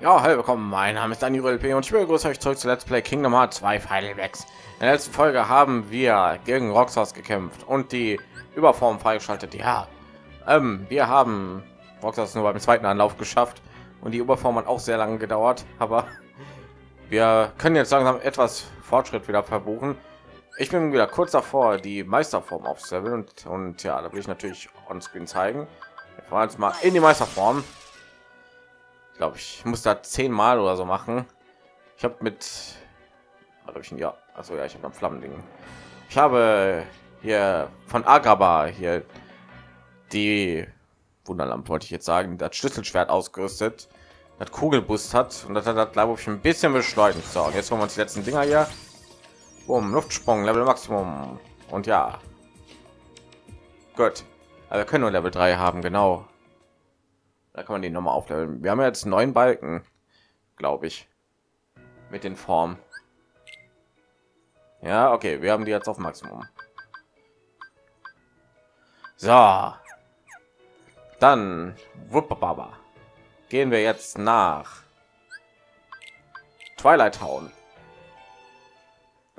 Ja, hallo willkommen, mein Name ist Daniel LP und ich begrüße euch zurück zu Let's Play Kingdom Hearts 2 Final Max. In der letzten Folge haben wir gegen Roxas gekämpft und die Überform freigeschaltet. Ja, ähm, wir haben Roxas nur beim zweiten Anlauf geschafft und die Überform hat auch sehr lange gedauert, aber wir können jetzt langsam etwas Fortschritt wieder verbuchen. Ich bin wieder kurz davor, die Meisterform aufzuleveln und, und ja, da will ich natürlich on Screen zeigen. Wir fahren jetzt mal in die Meisterform glaube ich muss da zehnmal oder so machen. Ich habe mit ja also ja ich habe ein flammending. Ich habe hier von agraba hier die wunderlampe wollte ich jetzt sagen das schlüsselschwert ausgerüstet das kugelbus hat und das hat glaube ich ein bisschen beschleunigt. So jetzt wollen wir uns die letzten dinger hier. Um luftsprung level maximum. Und ja. Gut. Also können nur level 3 haben genau da kann man die nochmal aufleveln. Wir haben jetzt neun Balken, glaube ich, mit den Formen. Ja, okay, wir haben die jetzt auf Maximum. So, dann Wuppababa. gehen wir jetzt nach Twilight Town.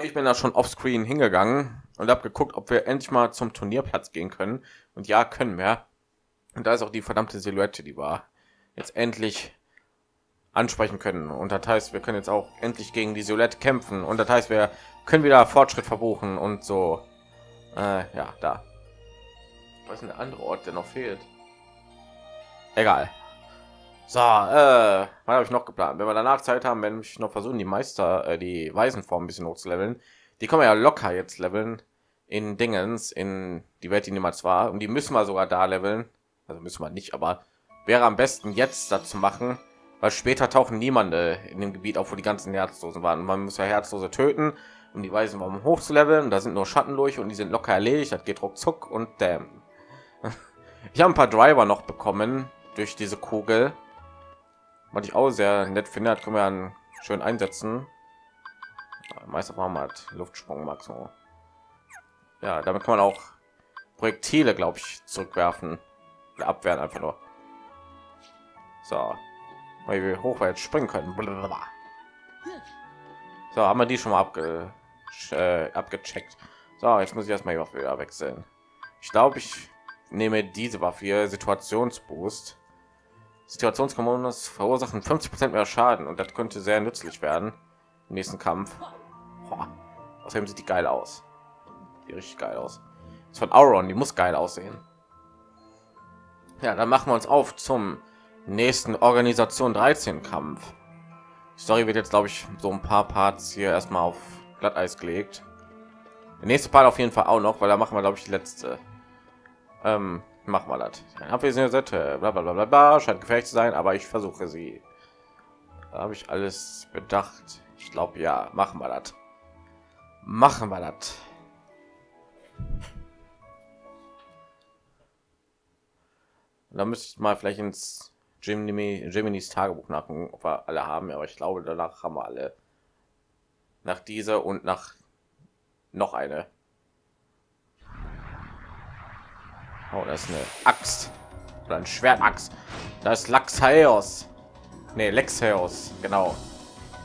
Ich bin da schon offscreen hingegangen und habe geguckt, ob wir endlich mal zum Turnierplatz gehen können. Und ja, können wir. Und da ist auch die verdammte Silhouette, die war jetzt endlich ansprechen können. Und das heißt, wir können jetzt auch endlich gegen die Silhouette kämpfen. Und das heißt, wir können wieder Fortschritt verbuchen und so. Äh, ja, da. Was ist der andere Ort, der noch fehlt? Egal. So, äh, was habe ich noch geplant? Wenn wir danach Zeit haben, wenn ich noch versuchen, die Meister, äh, die Waisenform ein bisschen hochzuleveln. Die kommen ja locker jetzt leveln in Dingens, in die Welt, die niemals war. Und die müssen wir sogar da leveln also müssen wir nicht, aber wäre am besten jetzt dazu machen, weil später tauchen niemande in dem Gebiet auf, wo die ganzen Herzlosen waren. Man muss ja Herzlose töten, um die Weisen um hoch zu leveln. Da sind nur Schatten durch und die sind locker erledigt. Das geht ruckzuck und damn. Ich habe ein paar Driver noch bekommen durch diese Kugel, was ich auch sehr nett finde. Das können wir dann schön einsetzen. Meister haben halt Luftsprung Maximum. Ja, damit kann man auch Projektile, glaube ich, zurückwerfen abwehren einfach nur. So, weil wir hoch weit springen können. So, haben wir die schon mal abge äh, abgecheckt. So, jetzt muss ich erstmal die Waffe wieder wechseln. Ich glaube, ich nehme diese Waffe hier Situationsboost. Situationskommandos verursachen 50% mehr Schaden und das könnte sehr nützlich werden im nächsten Kampf. Boah. Außerdem sieht die geil aus. Die richtig geil aus. Das von Auron, die muss geil aussehen. Ja, dann machen wir uns auf zum nächsten Organisation 13 Kampf. Die Story wird jetzt, glaube ich, so ein paar Parts hier erstmal auf Glatteis gelegt. Der nächste Part auf jeden Fall auch noch, weil da machen wir, glaube ich, die letzte. Ähm, machen wir das. Eine abwesende Seite, bla bla bla bla bla, scheint gefährlich zu sein, aber ich versuche sie. Da habe ich alles bedacht. Ich glaube, ja, machen wir das. Machen wir das. Da müsste ich mal vielleicht ins Jimmy, Jimmy's Tagebuch nachgucken, ob wir alle haben, aber ich glaube, danach haben wir alle. Nach dieser und nach noch eine. Oh, das ist eine Axt oder ein Schwertachs. Das ist Laxaios. Nee, Lexaios, genau.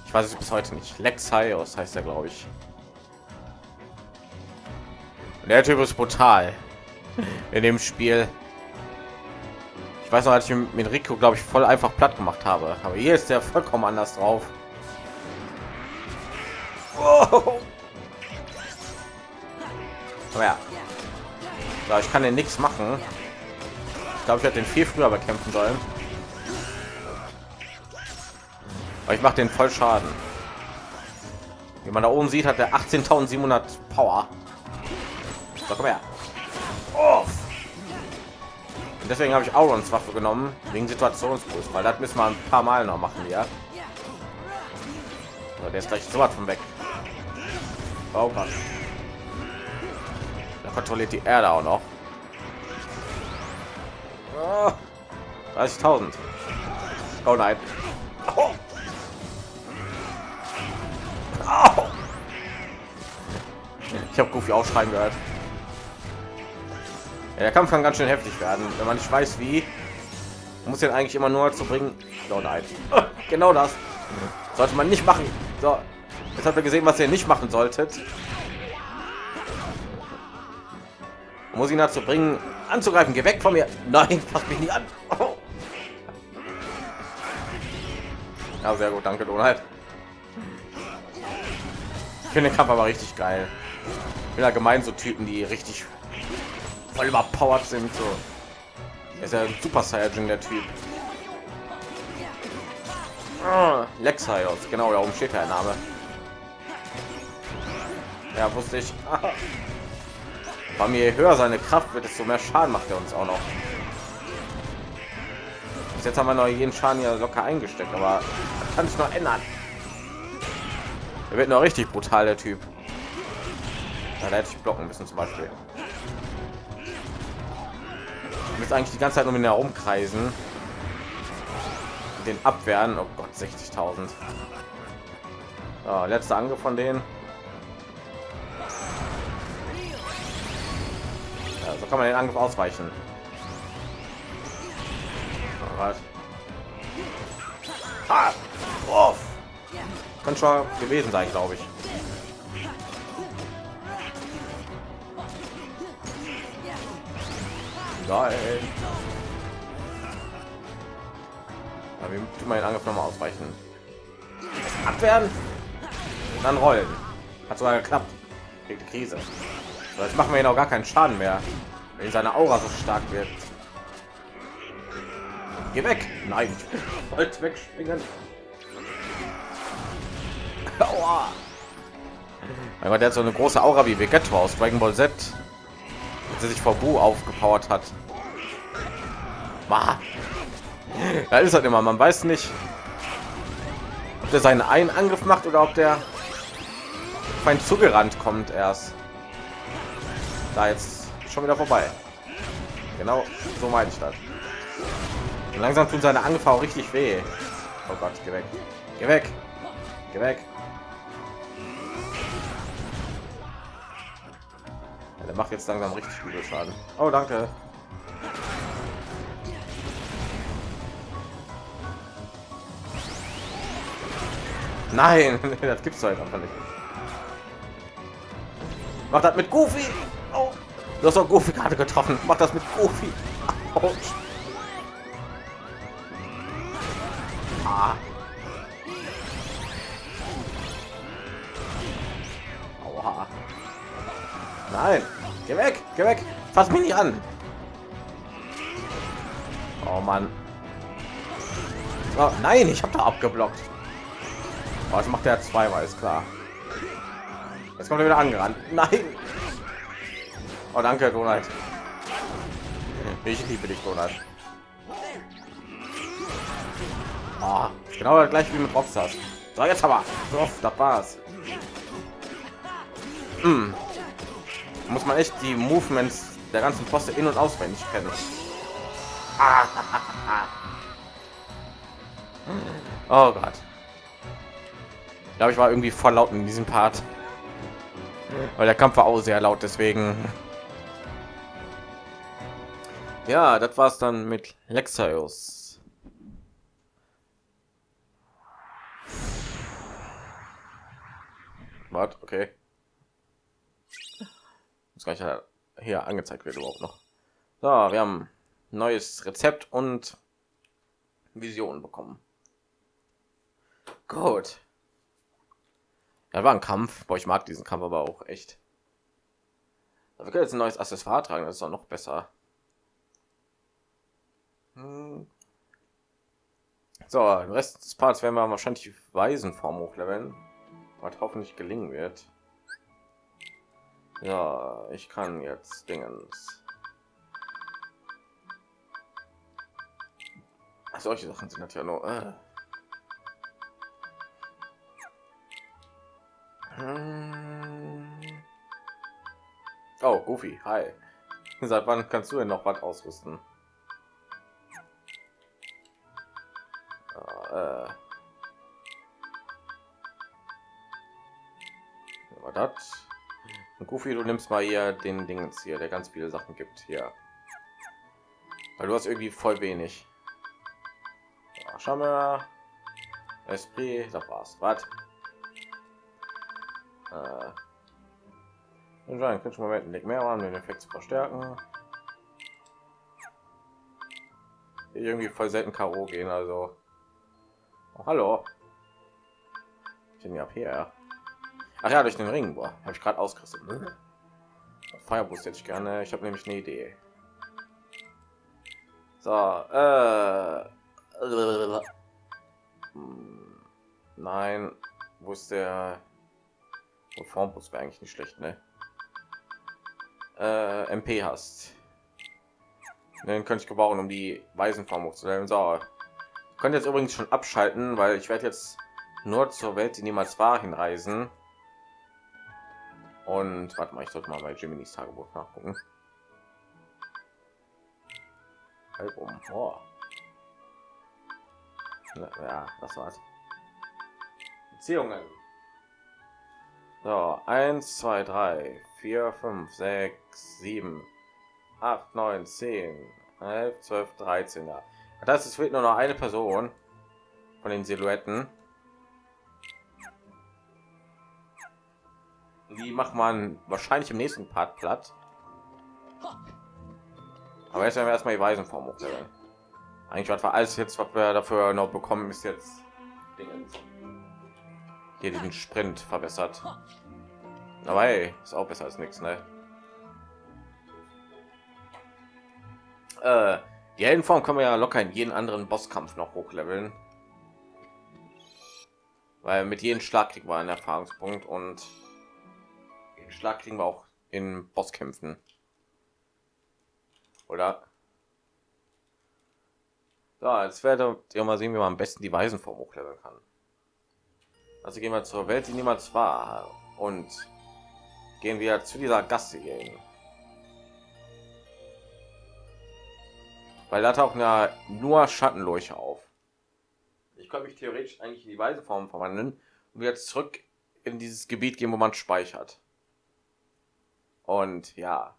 Ich weiß es bis heute nicht. Lexaios heißt er, glaube ich. Der Typ ist brutal in dem Spiel. Ich weiß noch, als ich mit Rico, glaube ich, voll einfach platt gemacht habe. Aber hier ist der vollkommen anders drauf. Oh. Ja. So, ich kann den nichts machen. Ich glaube, ich hätte den viel früher bekämpfen sollen. Aber ich mache den voll Schaden. Wie man da oben sieht, hat der 18.700 Power. So, komm her. Deswegen habe ich Aurons Waffe genommen wegen Situationsboost, weil das müssen wir ein paar Mal noch machen, ja. So, der ist gleich so was von weg. Oh Gott. Da kontrolliert die Erde auch noch. Oh, 30.000. Oh nein. Oh. Oh. Ich habe Goofy aufschreiben gehört. Ja, der Kampf kann ganz schön heftig werden, wenn man nicht weiß, wie. muss den eigentlich immer nur zu bringen. Oh nein. Genau das. Sollte man nicht machen. So. Jetzt habt ihr gesehen, was ihr nicht machen solltet. Muss ihn dazu bringen, anzugreifen. Geh weg von mir. Nein, fass mich nicht an. Ja, sehr gut. Danke, Donald. Ich finde den Kampf aber richtig geil. Ich bin allgemein so Typen, die richtig voll überpowered sind. So. Er ist ja ein Super Saiyajin, der Typ. Ah, Lexios, genau, da oben steht der Name. Ja, wusste ich. Bei mir höher seine Kraft wird, desto mehr Schaden macht er uns auch noch. Bis jetzt haben wir noch jeden Schaden ja locker eingesteckt, aber kann sich noch ändern. Er wird noch richtig brutal, der Typ. Da hätte ich blocken müssen zum Beispiel. Müsste eigentlich die ganze Zeit um ihn herumkreisen. Den abwehren. Oh Gott, 60.000. Oh, letzter Angriff von denen. Ja, so kann man den Angriff ausweichen. Oh, ah. Kann schon gewesen sein, glaube ich. Nein. Ja, wir tun mal den Angriff noch mal ausweichen. Abwehren. Dann rollen. Hat sogar geklappt. Kriegt die Krise. So, jetzt machen wir ihn auch gar keinen Schaden mehr, wenn seine Aura so stark wird. Geh weg! Nein, ich wollte wegspringen. Aua. Mein Gott, der hat so eine große Aura wie Vegetto aus Dragon Ball Z, der sich vor Bu aufgepowert hat. Da ist halt immer, man weiß nicht, ob der seinen einen Angriff macht oder ob der fein zugerannt kommt erst. Da jetzt schon wieder vorbei. Genau, so meine ich das. Und langsam tun seine Angriffe auch richtig weh. Oh Gott, geh weg. Geh weg. Geh weg. Der macht jetzt langsam richtig übel Schaden. Oh, danke. Nein, das gibt's halt einfach nicht. Macht das mit Goofy. Oh. Du hast auch Goofy gerade getroffen. Mach das mit Goofy. Ouch. Ah. Nein. Geh weg. Geh weg. Fass mich nicht an. Oh Mann. Oh, nein, ich habe da abgeblockt. Was macht er zweimal? Ist klar. Jetzt kommt er wieder angerannt. Nein. Oh, danke, Donald. Ich liebe dich, Donald. Oh, genau gleich wie mit Rockstars. So, jetzt aber. So, das war's. Hm. Muss man echt die Movements der ganzen Poste in- und auswendig kennen. oh Gott. Glaube ich war irgendwie voll laut in diesem part. Weil der kampf war auch sehr laut deswegen. Ja das war's dann mit Lexios was okay das gleich hier angezeigt wird überhaupt noch so wir haben neues rezept und vision bekommen gut ja, war ein Kampf. Boah, ich mag diesen Kampf aber auch echt. wir können jetzt ein neues Accessoire tragen, das ist auch noch besser. Hm. So, im Rest des Parts werden wir wahrscheinlich die Weisenform hochleveln, was hoffentlich gelingen wird. Ja, ich kann jetzt Dingens. Solche Sachen sind natürlich nur. Äh. Hm. Oh, Goofy, hi. Seit wann kannst du denn noch was ausrüsten? Goofy, du nimmst mal hier den Dingens hier, der ganz viele Sachen gibt hier. Weil du hast irgendwie voll wenig. schauen wir. Esprit, das war's. Was? Äh, in einen kritischen Momenten legt mehr an, den Effekt zu verstärken. Irgendwie voll selten Karo gehen, also. Oh, hallo. Ich bin ja hier. Ach ja, durch den Ring, boah, habe ich gerade ausgerüstet. Ne? Hätte ich gerne. Ich habe nämlich eine Idee. So, äh, nein, wo ist der Formbus wäre eigentlich nicht schlecht, ne? Äh, MP hast. Den könnte ich gebrauchen, um die Weisenform hochzustellen. So, ich könnte jetzt übrigens schon abschalten, weil ich werde jetzt nur zur Welt, die niemals war, hinreisen. Und warte mal, ich sollte mal bei Jiminy's Tagebuch nachgucken. Album. Oh. Ja, das war's. Beziehungen. So, 1, 2, 3, 4, 5, 6, 7, 8, 9, 10, 11, 12, 13. Ja. Das ist fehlt nur noch eine Person von den Silhouetten. Die macht man wahrscheinlich im nächsten Part platt. Aber jetzt werden wir erstmal die Weisenform hochleveln. Eigentlich was wir alles jetzt, was wir dafür noch bekommen, ist jetzt hier diesen Sprint verbessert. Hey, ist auch besser als nichts, ne? Äh, die Heldenform können wir ja locker in jeden anderen Bosskampf noch hochleveln. Weil mit jedem Schlag kriegen wir einen Erfahrungspunkt und Schlag kriegen wir auch in Bosskämpfen. Oder? So, jetzt werde ihr mal sehen, wie man am besten die Weisenform hochleveln kann. Also gehen wir zur Welt, die niemals war und gehen wir zu dieser Gasse gehen. Weil da tauchen ja nur Schattenleuchte auf. Ich kann mich theoretisch eigentlich in die Weiseform verwandeln und jetzt zurück in dieses Gebiet gehen, wo man speichert. Und ja,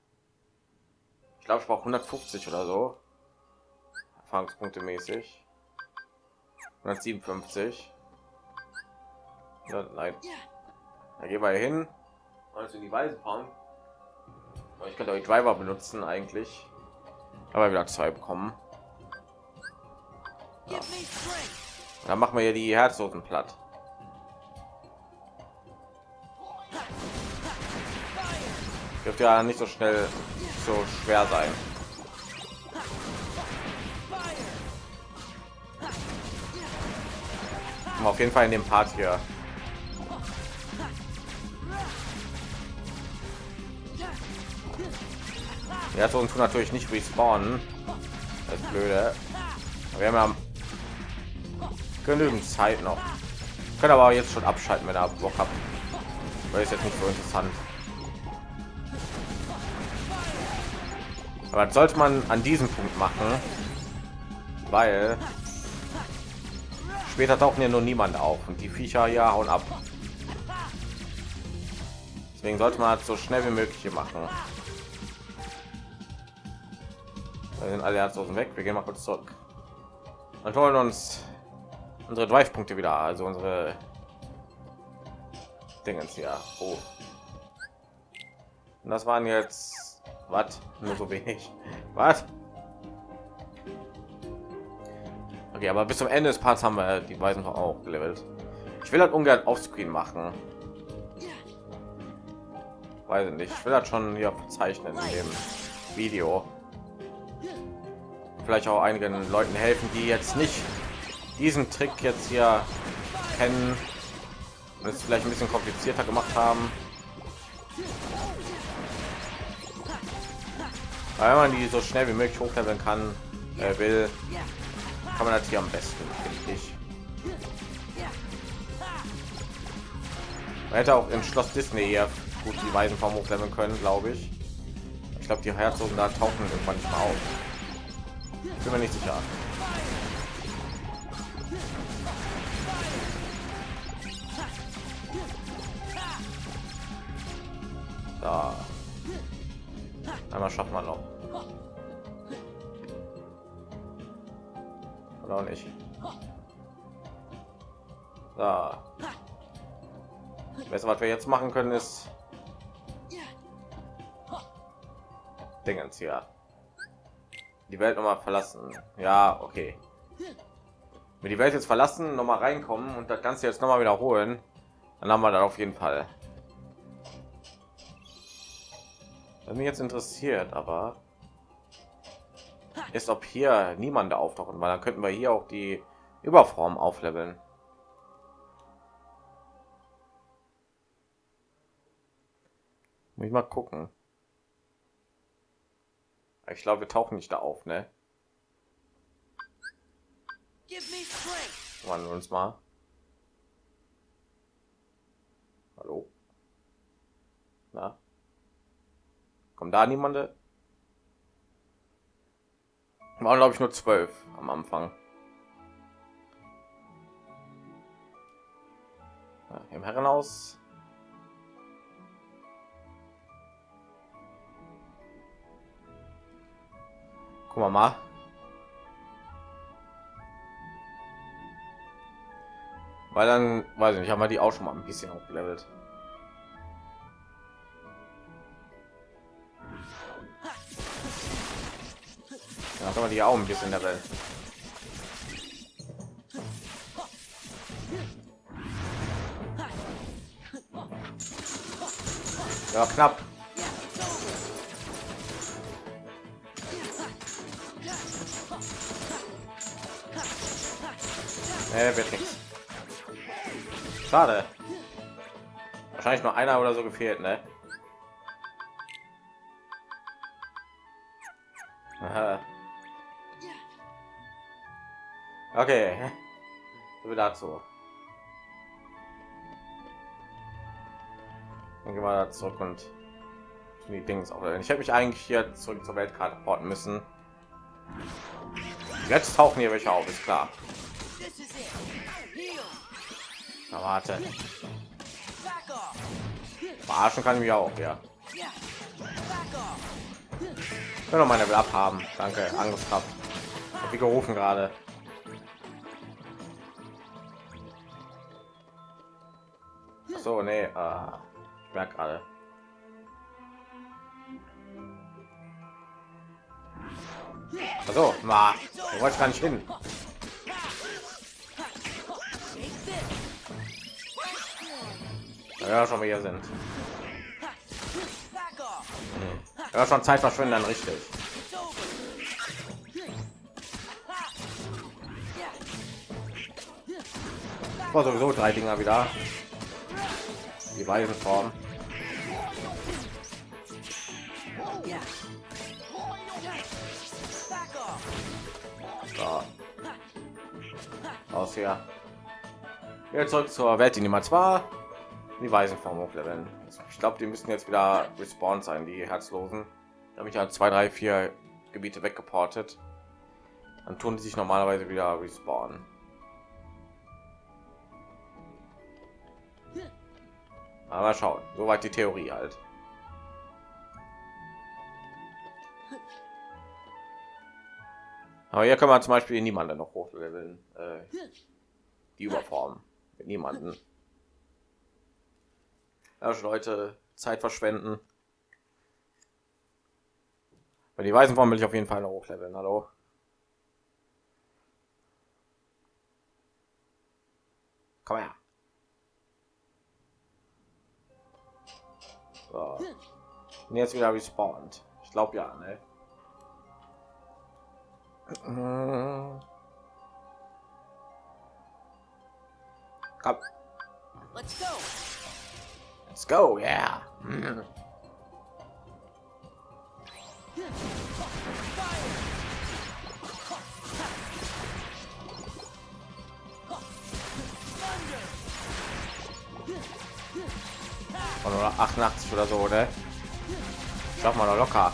ich glaube, ich brauche 150 oder so. Erfahrungspunkte mäßig. 157. Ja, nein. Da gehen wir hin. Also in die Weise fahren. Ich könnte euch Driver benutzen eigentlich. Aber wieder zwei bekommen. Ja. Dann machen wir hier die Herzosen platt. Dürfte ja nicht so schnell so schwer sein. Auf jeden Fall in dem Part hier. Ja, so uns natürlich nicht respawnen. Das blöde. Wir haben ja genügend Zeit noch. Können aber jetzt schon abschalten, wenn er Bock habt. Weil ist jetzt nicht so interessant. Aber das sollte man an diesem Punkt machen, weil später tauchen ja nur niemand auf und die Viecher ja hauen ab. Deswegen sollte man so schnell wie möglich machen. Da sind alle Herzlosen weg. Wir gehen mal kurz zurück und holen uns unsere Drive-Punkte wieder, also unsere Dingens hier. Oh. Und das waren jetzt was? Nur so wenig. Was? Okay, aber bis zum Ende des Parts haben wir die Weisen auch gelevelt. Ich will halt ungern Offscreen machen. Weiß nicht. Ich will das schon hier verzeichnen in dem Video. Vielleicht auch einigen Leuten helfen, die jetzt nicht diesen Trick jetzt hier kennen und es vielleicht ein bisschen komplizierter gemacht haben. Wenn man die so schnell wie möglich hochleveln kann äh, will kann man das hier am besten finde ich. Man hätte auch im schloss disney hier gut die weisen vom hochleveln können glaube ich. Ich glaube die herzogen da tauchen irgendwann nicht mehr auf. Bin mir nicht sicher. Da einmal schaffen wir noch Oder auch nicht. Da. Besser, was wir jetzt machen können, ist Dingens hier. Die Welt noch mal verlassen. Ja, okay. Wenn die Welt jetzt verlassen, noch mal reinkommen und das Ganze jetzt noch mal wiederholen, dann haben wir dann auf jeden Fall. Was mich jetzt interessiert, aber ist, ob hier niemand auftauchen, weil dann könnten wir hier auch die Überform aufleveln. Muss ich mal gucken. Ich glaube, wir tauchen nicht da auf, ne? Wir uns mal. Hallo? Na? Kommt da niemand? War glaube ich nur zwölf am Anfang. Ja, Im Herrenhaus wir mal. Weil dann, weiß ich nicht, haben wir die auch schon mal ein bisschen aufgelevelt. Dann kann die auch ein bisschen leveln. Ja, knapp. Nee, wird nichts. Schade. Wahrscheinlich nur einer oder so gefehlt, ne? Okay. So dazu. Dann gehen wir da zurück und die Dings auch. Ich habe mich eigentlich hier zurück zur Weltkarte porten müssen. Jetzt tauchen hier welche auf, ist klar. Na, warte. Verarschen kann ich mich auch, ja. Ich noch meine Level haben. Danke, Angriffskraft. Wie gerufen gerade. So, nee, äh, ich merke gerade. Also, mal, wollte gar nicht hin. Ja, schon wieder sind. Ja, schon Zeit verschwinden dann richtig. War sowieso drei Dinger wieder. Die weisen Form. So. Aus hier. Jetzt zurück zur Welt, die niemals war die Weisenform hochleveln. Ich glaube, die müssen jetzt wieder respawn sein, die Herzlosen. Da habe ich ja zwei, drei, vier Gebiete weggeportet. Dann tun die sich normalerweise wieder respawnen. Aber schauen, soweit die Theorie halt. Aber hier kann man zum Beispiel niemanden noch hochleveln. Äh, die Überform mit niemanden. Ja, Leute Zeit verschwenden. Bei die Weißen will ich auf jeden Fall noch hochleveln. Hallo. So. Und jetzt wieder respawned. Ich glaube ja, ne? Komm. Let's go. Let's go, yeah. Oder 88 oder so, ne? Sag mal locker.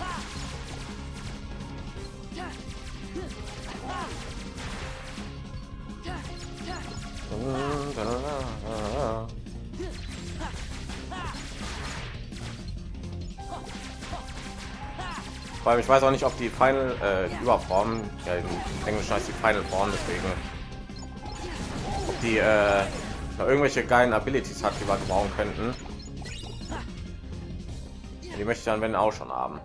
Weil ich weiß auch nicht, ob die Final äh, Überform, ja, in Englisch heißt die Final Form, deswegen, ob die äh, irgendwelche geilen Abilities hat, die wir brauchen könnten. Möchte ich dann wenn auch schon haben.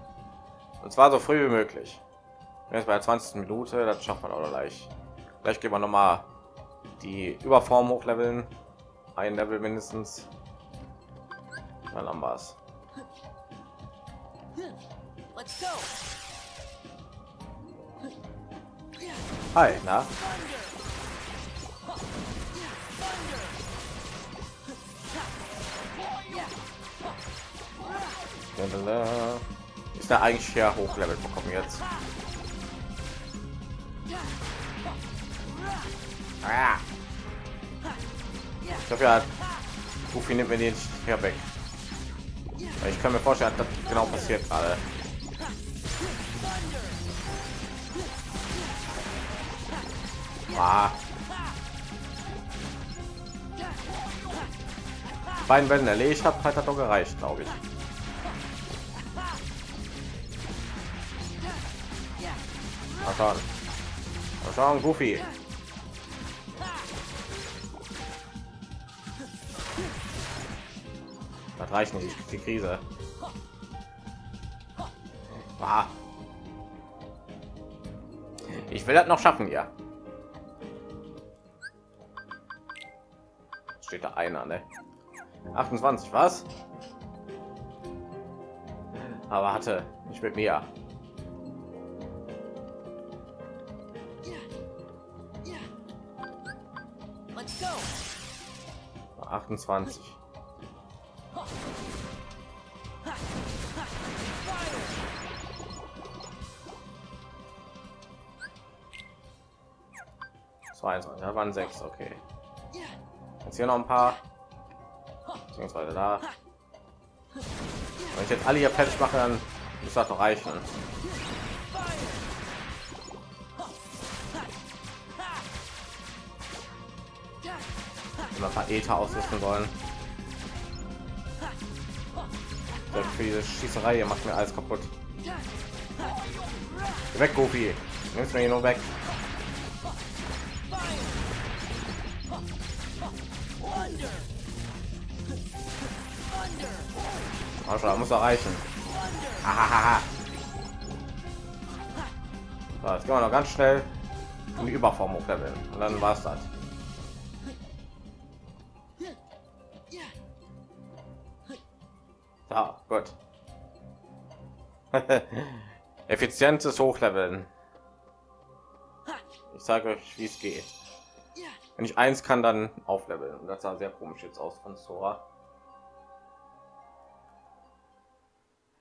Und zwar so früh wie möglich. Jetzt bei der 20. Minute, das schafft man auch gleich. Vielleicht gehen wir noch mal die Überform hochleveln. Ein Level mindestens. Dann haben wir es. Hi, na? Ist da eigentlich ja hochlevel bekommen jetzt? Ah. Ich glaube ja, Goofy nimmt mir den hier weg. Ich kann mir vorstellen, dass das genau passiert gerade. Ah. Beiden werden erledigt hat, hat doch gereicht, glaube ich. Mal schauen. Mal schauen, Goofy. Das reicht nicht, die Krise. Ah. Ich will das noch schaffen, ja. Steht da einer, ne? 28, was? Aber hatte nicht mit mir. 28. Zweiundzwanzig, da waren sechs, okay. Jetzt hier noch ein paar, beziehungsweise da. Wenn ich jetzt alle hier fertig mache, dann muss das doch reichen. Paar Ether ausrüsten wollen. Für diese Schießerei hier macht mir alles kaputt. Weg, Goofy. Nimmst mir hier nur weg. Also, muss erreichen. So, jetzt gehen wir noch ganz schnell in die Überform hochleveln und dann war es das. Gut. Effizientes Hochleveln. Ich sage euch, wie es geht. Wenn ich eins kann, dann aufleveln. Und das sah sehr komisch jetzt aus von Sora.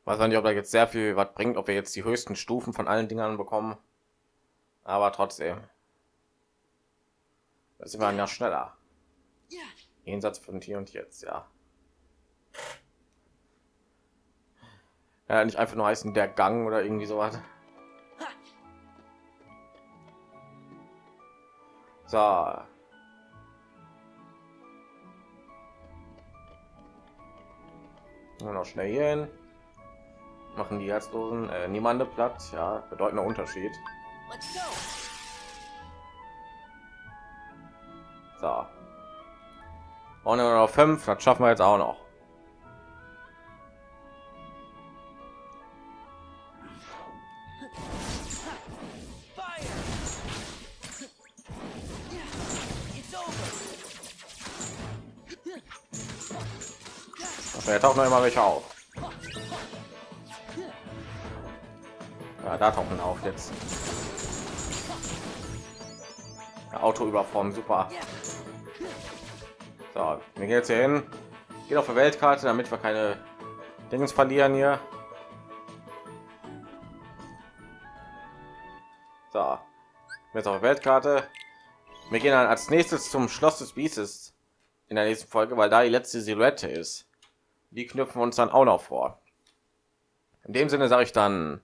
Weiß nicht, ob er jetzt sehr viel was bringt, ob wir jetzt die höchsten Stufen von allen Dingern bekommen. Aber trotzdem. Das sind wir ja schneller. Jenseits von hier und jetzt, ja. Ja, nicht einfach nur heißen der Gang oder irgendwie so was. So. Nur noch schnell hier hin. Machen die Herzlosen äh, niemande Platz. Ja, bedeutender Unterschied. So. Und noch fünf, das schaffen wir jetzt auch noch. Ja, da tauchen auf jetzt. Auto überformen, super. So, wir gehen jetzt hier hin. Geht auf der Weltkarte, damit wir keine Dingens verlieren hier. So, jetzt auf der Weltkarte. Wir gehen dann als nächstes zum Schloss des Biestes in der nächsten Folge, weil da die letzte Silhouette ist die knüpfen uns dann auch noch vor. In dem Sinne sage ich dann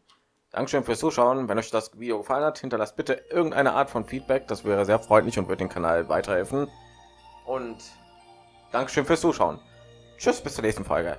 Dankeschön fürs Zuschauen. Wenn euch das Video gefallen hat, hinterlasst bitte irgendeine Art von Feedback. Das wäre sehr freundlich und wird den Kanal weiterhelfen. Und Dankeschön fürs Zuschauen. Tschüss, bis zur nächsten Folge.